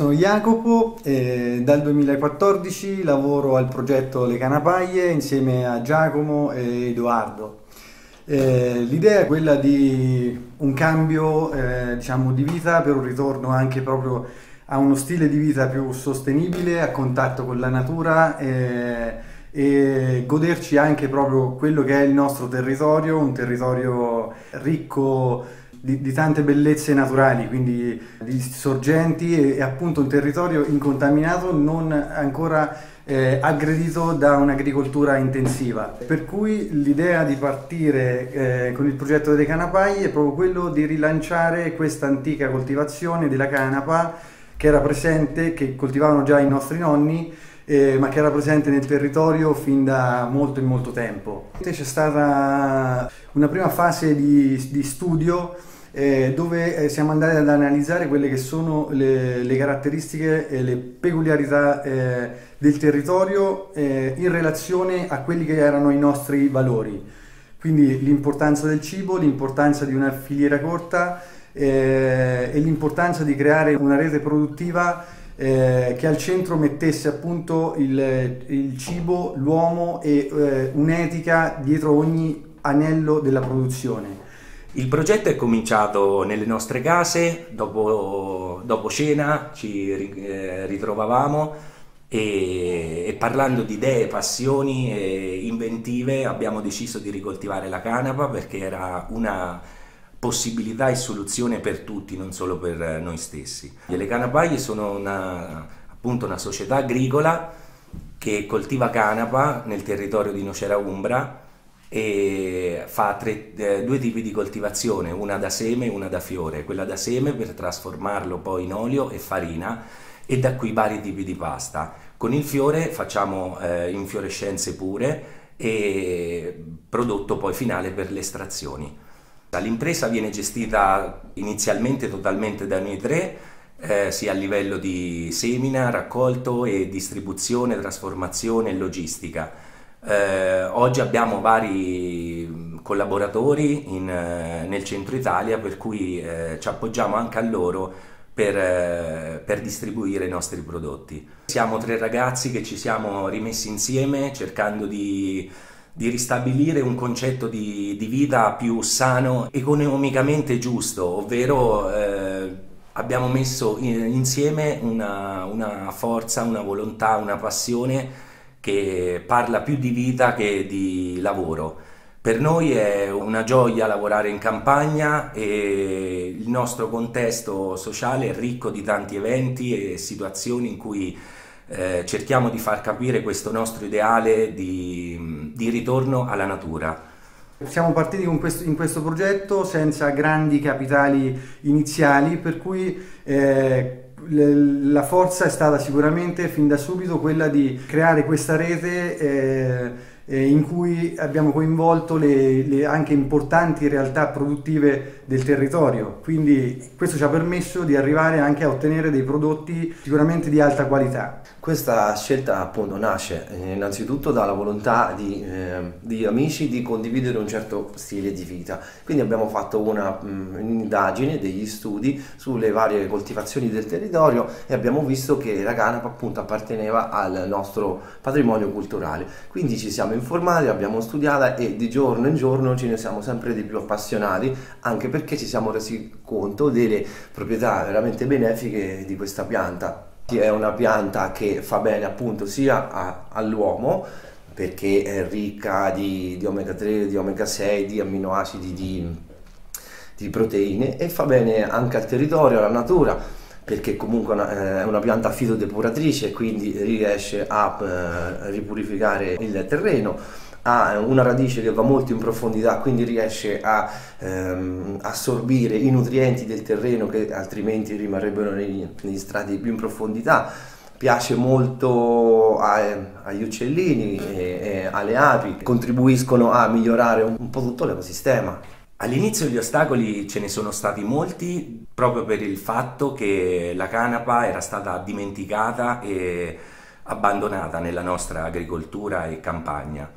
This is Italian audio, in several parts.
sono Jacopo, e dal 2014 lavoro al progetto Le Canapaglie insieme a Giacomo e Edoardo. Eh, l'idea è quella di un cambio eh, diciamo, di vita per un ritorno anche proprio a uno stile di vita più sostenibile, a contatto con la natura eh, e goderci anche proprio quello che è il nostro territorio, un territorio ricco di, di, tante bellezze naturali, quindi di sorgenti e, e, appunto un territorio incontaminato non ancora eh, aggredito da un'agricoltura intensiva. Per cui l'idea di partire eh, con il progetto delle canapai è proprio quello di rilanciare questa antica coltivazione della canapa che era presente, che coltivavano già i nostri nonni eh, ma che era presente nel territorio fin da molto e molto tempo. C'è stata una prima fase di, di studio eh, dove eh, siamo andati ad analizzare quelle che sono le, le caratteristiche e le peculiarità eh, del territorio eh, in relazione a quelli che erano i nostri valori. Quindi l'importanza del cibo, l'importanza di una filiera corta eh, e l'importanza di creare una rete produttiva eh, che al centro mettesse appunto il, il cibo, l'uomo e eh, un'etica dietro ogni anello della produzione. Il progetto è cominciato nelle nostre case, dopo, dopo cena ci eh, ritrovavamo e, e, parlando di idee, passioni e inventive abbiamo deciso di ricoltivare la canapa perché era una possibilità e soluzione per tutti, non solo per noi stessi. Le canapaglie sono una, appunto una società agricola che coltiva canapa nel territorio di Nocera Umbra e fa tre, eh, due tipi di coltivazione, una da seme e una da fiore. Quella da seme per trasformarlo poi in olio e farina e da qui vari tipi di pasta. Con il fiore facciamo eh, infiorescenze pure e prodotto poi finale per le estrazioni. L'impresa viene gestita inizialmente totalmente da noi tre, eh, sia a livello di semina, raccolto e distribuzione, trasformazione e logistica. Eh, oggi abbiamo vari collaboratori in, eh, nel centro Italia per cui eh, ci appoggiamo anche a loro per, eh, per, distribuire i nostri prodotti. Siamo tre ragazzi che ci siamo rimessi insieme cercando di di ristabilire un concetto di, di vita più sano, economicamente giusto, ovvero eh, abbiamo messo in, insieme una, una forza, una volontà, una passione che parla più di vita che di lavoro. Per noi è una gioia lavorare in campagna e il nostro contesto sociale è ricco di tanti eventi e situazioni in cui eh, cerchiamo di far capire questo nostro ideale di, di ritorno alla natura. Siamo partiti questo, in questo progetto senza grandi capitali iniziali, per cui eh, la forza è stata sicuramente fin da subito quella di creare questa rete eh, eh, in cui abbiamo coinvolto le, le, anche importanti realtà produttive del territorio. Quindi questo ci ha permesso di arrivare anche a ottenere dei prodotti sicuramente di alta qualità. Questa scelta appunto nasce eh, innanzitutto dalla volontà di, eh, di, amici di condividere un certo stile di vita. Quindi abbiamo fatto un'indagine, degli studi sulle varie coltivazioni del territorio e abbiamo visto che la canapa appunto apparteneva al nostro patrimonio culturale. Quindi ci siamo informati, l'abbiamo studiata e di giorno in giorno ce ne siamo sempre di più appassionati anche perché ci siamo resi conto delle proprietà veramente benefiche di questa pianta. È una pianta che fa bene appunto sia all'uomo perché è ricca di, di, omega 3, di omega 6, di amminoacidi, di, di proteine e fa bene anche al territorio, alla natura perché comunque è una pianta fitodepuratrice quindi riesce a eh, ripurificare il terreno. Ha una radice che va molto in profondità quindi riesce a ehm, assorbire i nutrienti del terreno che altrimenti rimarrebbero negli, negli strati più in profondità. Piace molto a, agli uccellini e, e alle api. Contribuiscono a migliorare un, un po' tutto l'ecosistema All'inizio gli ostacoli ce ne sono stati molti proprio per il fatto che la canapa era stata dimenticata e abbandonata nella nostra agricoltura e campagna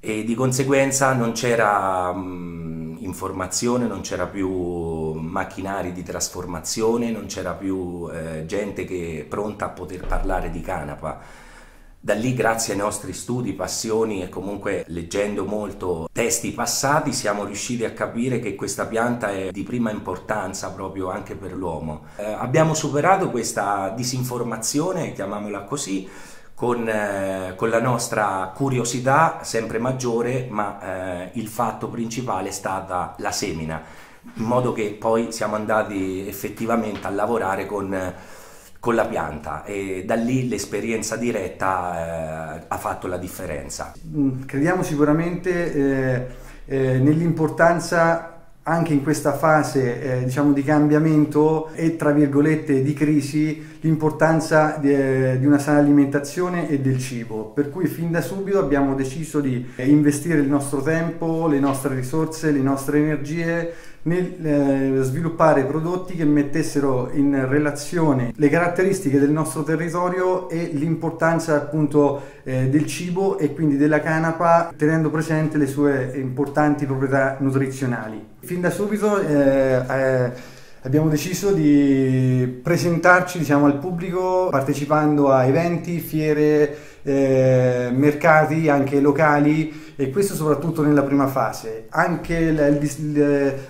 e di conseguenza non c'era informazione, non c'era più macchinari di trasformazione, non c'era più eh, gente che pronta a poter parlare di canapa. Da lì, grazie ai nostri studi, passioni e comunque leggendo molto testi passati, siamo riusciti a capire che questa pianta è di prima importanza proprio anche per l'uomo. Eh, abbiamo superato questa disinformazione, chiamiamola così, con, eh, con, la nostra curiosità sempre maggiore, ma eh, il fatto principale è stata la semina, in modo che poi siamo andati effettivamente a lavorare con, con la pianta e da lì l'esperienza diretta eh, ha fatto la differenza. Mm, crediamo sicuramente eh, eh, nell'importanza anche in questa fase eh, diciamo di cambiamento e tra virgolette di crisi l'importanza di, eh, di, una sana alimentazione e del cibo per cui fin da subito abbiamo deciso di investire il nostro tempo le nostre risorse le nostre energie nel eh, sviluppare prodotti che mettessero in relazione le caratteristiche del nostro territorio e l'importanza appunto eh, del cibo e quindi della canapa tenendo presente le sue importanti proprietà nutrizionali. Fin da subito eh, eh, abbiamo deciso di presentarci diciamo, al pubblico partecipando a eventi, fiere, eh, mercati anche locali e questo soprattutto nella prima fase. Anche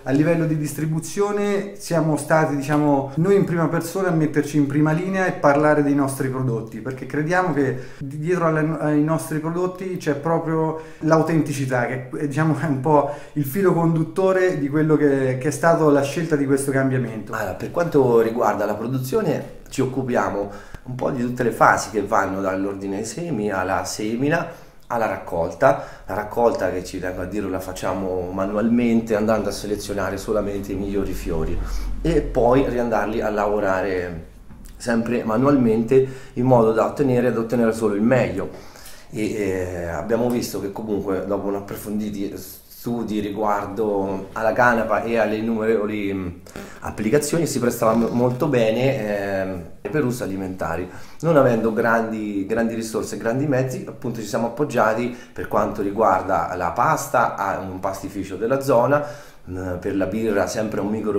a livello di distribuzione siamo stati diciamo, noi in prima persona a metterci in prima linea e parlare dei nostri prodotti perché crediamo che dietro ai nostri prodotti c'è proprio l'autenticità che diciamo, è un po' il filo conduttore di quello che, che è stato la scelta di questo cambiamento. Allora, per quanto riguarda la produzione ci occupiamo un po' di tutte le fasi che vanno dall'ordine semi alla semina alla raccolta, la raccolta che ci tengo a dire la facciamo manualmente andando a selezionare solamente i migliori fiori e poi riandarli a lavorare sempre manualmente in modo da ottenere, ad ottenere solo il meglio. E eh, abbiamo visto che comunque dopo un approfonditi studi riguardo alla canapa e alle innumerevoli applicazioni si prestava molto bene eh, per uso alimentari. Non avendo grandi, grandi risorse grandi mezzi, appunto ci siamo appoggiati per quanto riguarda la pasta a un pastificio della zona, mm, per la birra sempre un micro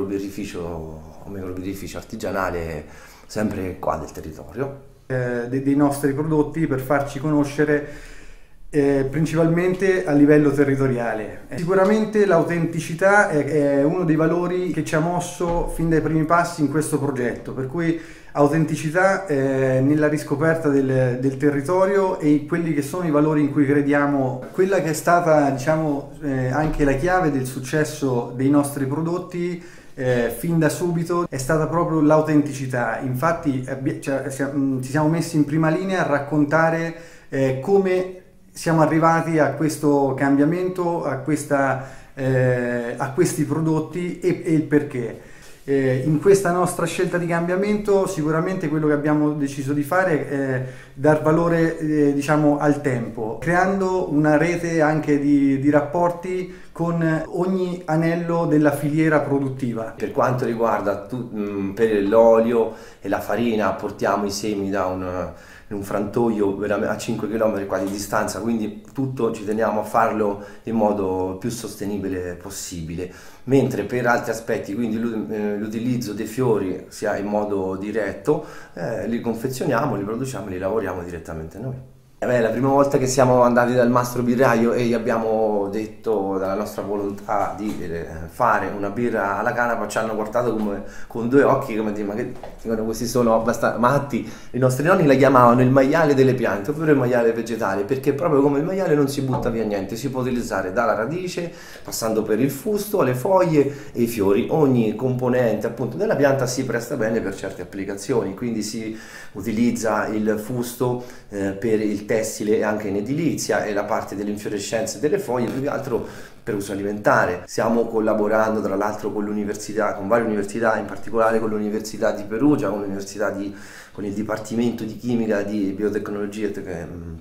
un micro artigianale sempre qua del territorio. Eh, dei nostri prodotti per farci conoscere eh, principalmente a livello territoriale. Sicuramente l'autenticità è, è, uno dei valori che ci ha mosso fin dai primi passi in questo progetto, per cui autenticità eh, nella riscoperta del, del, territorio e quelli che sono i valori in cui crediamo. Quella che è stata diciamo, eh, anche la chiave del successo dei nostri prodotti eh, fin da subito è stata proprio l'autenticità. Infatti cioè, ci siamo messi in prima linea a raccontare eh, come siamo arrivati a questo cambiamento, a, questa, eh, a questi prodotti e, e il perché. Eh, in questa nostra scelta di cambiamento sicuramente quello che abbiamo deciso di fare è dar valore eh, diciamo, al tempo, creando una rete anche di, di, rapporti con ogni anello della filiera produttiva. Per quanto riguarda l'olio e la farina portiamo i semi da un in un frantoio a 5 km qua di distanza, quindi tutto ci teniamo a farlo in modo più sostenibile possibile. Mentre per altri aspetti, quindi eh, l'utilizzo dei fiori sia in modo diretto, eh, li confezioniamo, li produciamo e li lavoriamo direttamente noi. Eh beh, la prima volta che siamo andati dal mastro birraio e gli abbiamo detto della nostra volontà di eh, fare una birra alla canapa ci hanno guardato come, con due occhi come dire ma che questi sono abbastanza matti. I nostri nonni la chiamavano il maiale delle piante ovvero il maiale vegetale perché proprio come il maiale non si butta via niente si può utilizzare dalla radice passando per il fusto le foglie e i fiori. Ogni componente appunto della pianta si presta bene per certe applicazioni quindi si utilizza il fusto eh, per il tessile e anche in edilizia e la parte delle infiorescenze delle foglie più che altro per uso alimentare. Stiamo collaborando tra l'altro con l'università, con varie università, in particolare con l'Università di Perugia, con, di, con il Dipartimento di Chimica di Biotecnologie mm,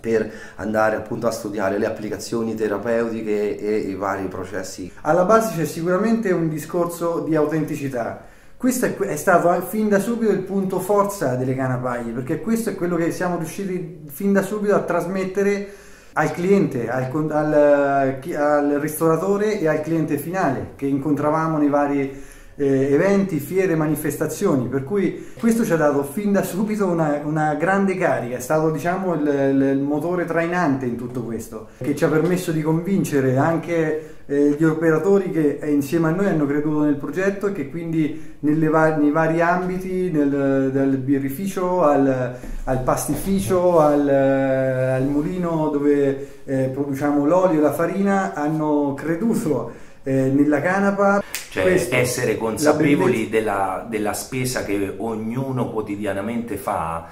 per andare appunto a studiare le applicazioni terapeutiche e i vari processi. Alla base c'è sicuramente un discorso di autenticità questo è, è, stato fin da subito il punto forza delle canapaglie, perché questo è quello che siamo riusciti fin da subito a trasmettere al cliente, al, al, al, ristoratore e al cliente finale che incontravamo nei vari eh, eventi, fiere, manifestazioni, per cui questo ci ha dato fin da subito una, una grande carica, è stato diciamo il, il, motore trainante in tutto questo, che ci ha permesso di convincere anche eh, gli operatori che eh, insieme a noi hanno creduto nel progetto e che quindi va- nei vari ambiti, nel, dal birrificio al, al pastificio, al, al, mulino dove eh, produciamo l'olio e la farina, hanno creduto eh, nella canapa. Cioè Questo, essere consapevoli della, della spesa che ognuno quotidianamente fa.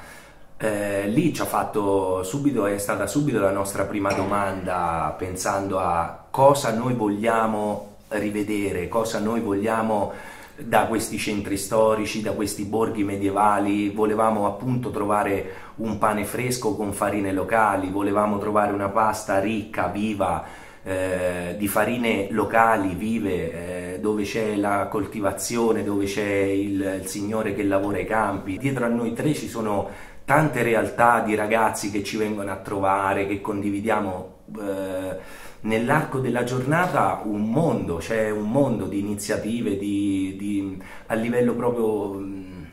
Eh, lì ci ha fatto subito, è stata subito la nostra prima domanda pensando a cosa noi vogliamo rivedere, cosa noi vogliamo da questi centri storici, da questi borghi medievali, volevamo appunto trovare un pane fresco con farine locali, volevamo trovare una pasta ricca, viva, eh, di farine locali, vive, eh, dove c'è la coltivazione, dove c'è il, il signore che lavora ai campi. Dietro a noi tre ci sono tante realtà di ragazzi che ci vengono a trovare, che condividiamo. Eh, nell'arco della giornata un mondo, c'è un mondo di iniziative di, di, a livello proprio mh,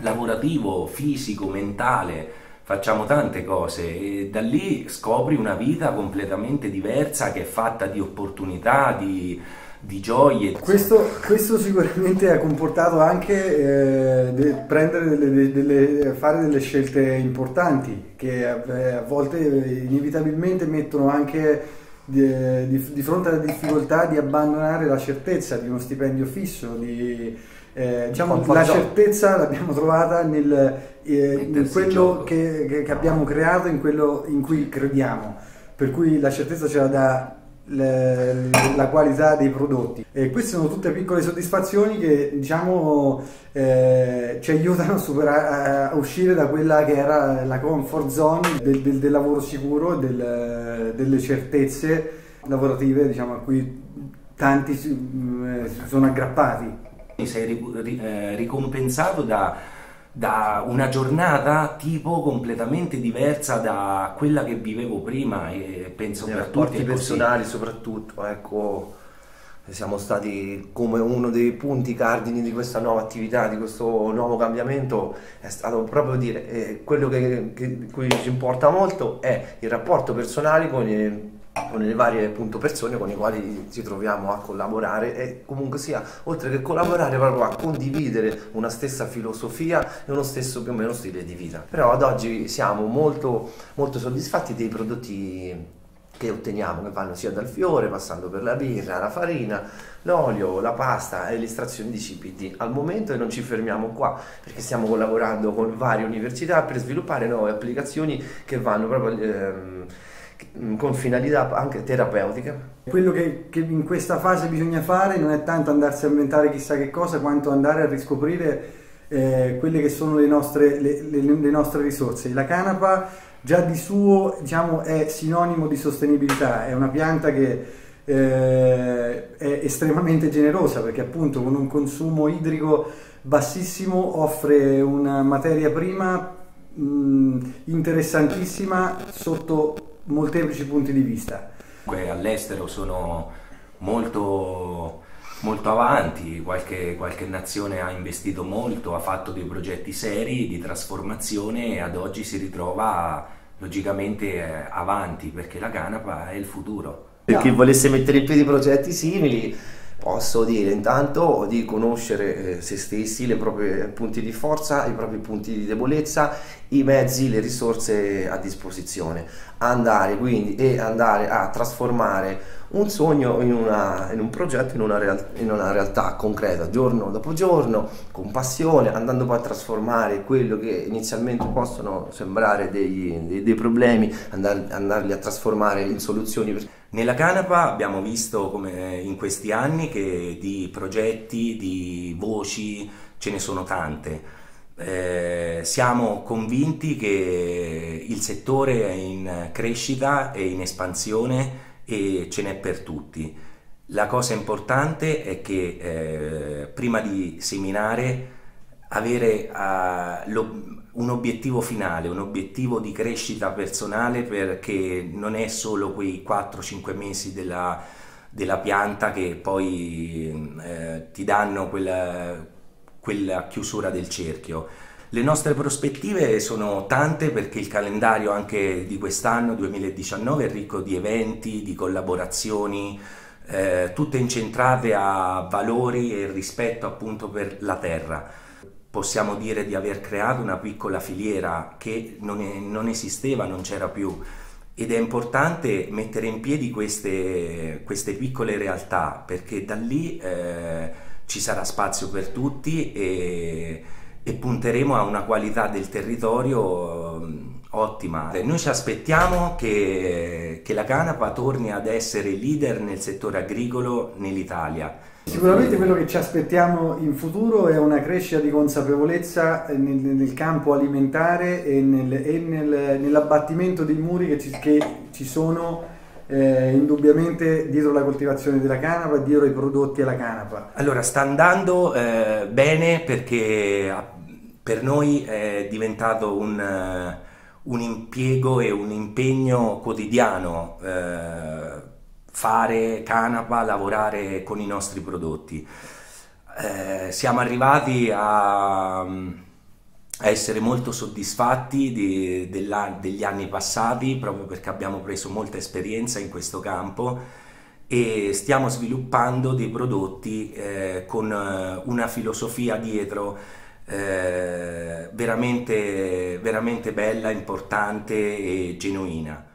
lavorativo, fisico, mentale facciamo tante cose e da lì scopri una vita completamente diversa che è fatta di opportunità, di, di gioie. Questo, questo, sicuramente ha comportato anche eh, de, delle, delle, fare delle scelte importanti che eh, a volte inevitabilmente mettono anche di, di, di, fronte alla difficoltà di abbandonare la certezza di uno stipendio fisso, di, eh, diciamo, la certezza l'abbiamo trovata nel, eh, in quello che, che, che, abbiamo creato, in quello in cui crediamo. Per cui la certezza ce la dà le, la qualità dei prodotti. E queste sono tutte piccole soddisfazioni che diciamo eh, ci aiutano a, superare, a, uscire da quella che era la comfort zone del, del, del lavoro sicuro, del, delle certezze lavorative diciamo, a cui tanti si eh, sono aggrappati sei eh, ricompensato da, da, una giornata tipo completamente diversa da quella che vivevo prima e penso Nei per tutti personali soprattutto ecco siamo stati come uno dei punti cardini di questa nuova attività, di questo nuovo cambiamento, è stato proprio dire eh, quello che, che, che, ci importa molto è il rapporto personale con con le varie appunto, persone con le quali ci troviamo a collaborare e comunque sia, oltre che collaborare, proprio a condividere una stessa filosofia e uno stesso più o meno stile di vita. Però ad oggi siamo molto, molto soddisfatti dei prodotti che otteniamo, che vanno sia dal fiore, passando per la birra, la farina, l'olio, la pasta e l'estrazione di CPD. Al momento non ci fermiamo qua perché stiamo collaborando con varie università per sviluppare nuove applicazioni che vanno proprio... Ehm, con finalità anche terapeutiche. Quello che, che, in questa fase bisogna fare non è tanto andarsi a inventare chissà che cosa, quanto andare a riscoprire eh, quelle che sono le nostre, le, le, le nostre, risorse. La canapa già di suo diciamo, è sinonimo di sostenibilità, è una pianta che eh, è estremamente generosa perché appunto con un consumo idrico bassissimo offre una materia prima mh, mm, interessantissima sotto molteplici punti di vista. All'estero sono molto, molto avanti, qualche, qualche, nazione ha investito molto, ha fatto dei progetti seri di trasformazione e ad oggi si ritrova logicamente eh, avanti perché la canapa è il futuro. Per chi volesse mettere in piedi progetti simili posso dire intanto di conoscere eh, se stessi, i propri punti di forza, i propri punti di debolezza, i mezzi, le risorse a disposizione. Andare quindi e andare a trasformare un sogno in, una, in un progetto, in una, real, in una, realtà concreta, giorno dopo giorno, con passione, andando poi a trasformare quello che inizialmente possono sembrare degli, dei, dei, problemi, andar, andarli a trasformare in soluzioni. Nella Canapa abbiamo visto come in questi anni che di progetti, di voci ce ne sono tante. Eh, siamo convinti che il settore è in crescita e in espansione e ce n'è per tutti. La cosa importante è che eh, prima di seminare avere uh, un obiettivo finale, un obiettivo di crescita personale perché non è solo quei 4-5 mesi della, della, pianta che poi eh, ti danno quella, quella chiusura del cerchio. Le nostre prospettive sono tante perché il calendario anche di quest'anno 2019 è ricco di eventi, di collaborazioni, eh, tutte incentrate a valori e rispetto appunto per la terra possiamo dire di aver creato una piccola filiera che non, è, non esisteva, non c'era più. Ed è importante mettere in piedi queste, queste piccole realtà perché da lì eh, ci sarà spazio per tutti e, e, punteremo a una qualità del territorio um, ottima. Noi ci aspettiamo che, che la Canapa torni ad essere leader nel settore agricolo nell'Italia Sicuramente quello che ci aspettiamo in futuro è una crescita di consapevolezza nel, nel campo alimentare e, nel, e nel, nell'abbattimento dei muri che ci, che ci sono eh, indubbiamente dietro la coltivazione della canapa dietro i prodotti alla canapa. Allora sta andando eh, bene perché per noi è diventato un, un impiego e un impegno quotidiano. Eh, fare canapa, lavorare con i nostri prodotti. Eh, siamo arrivati a, a, essere molto soddisfatti di, della, degli anni passati proprio perché abbiamo preso molta esperienza in questo campo e stiamo sviluppando dei prodotti eh, con una filosofia dietro eh, veramente, veramente bella, importante e genuina.